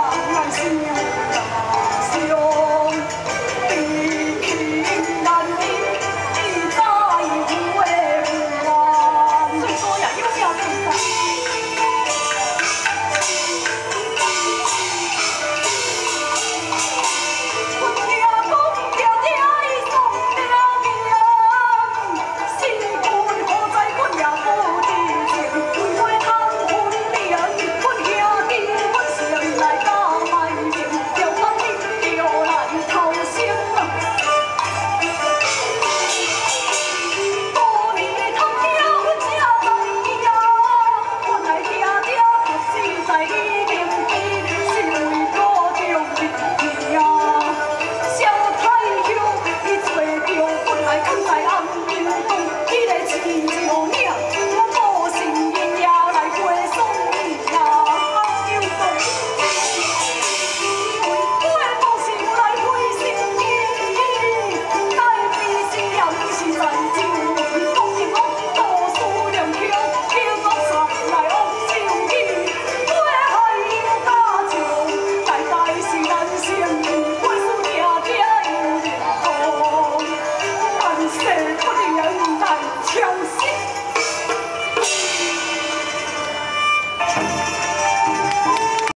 好谢心呀